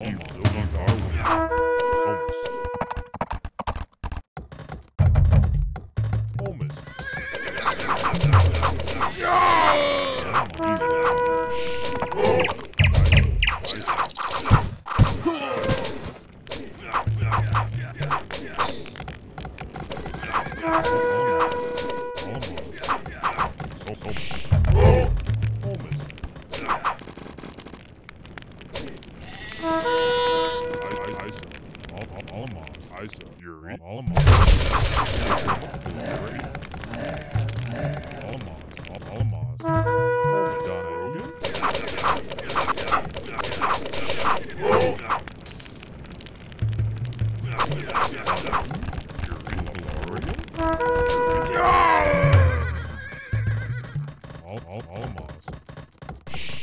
Isa, Alamos.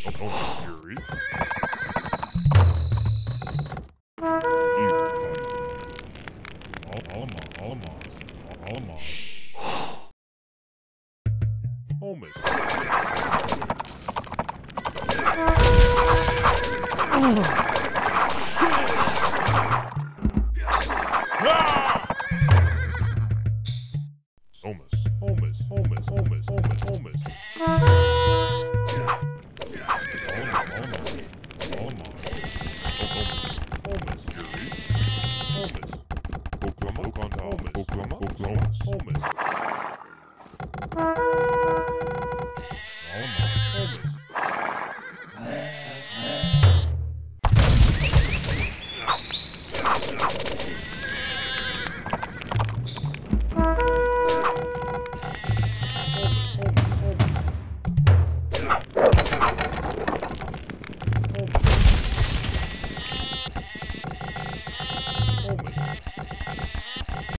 Oh, oh, Yuri. Al- Alamos. Almost. Almost, almost, almost, almost, almost, Oklahoma, Oklahoma, Oklahoma, Oklahoma, almost.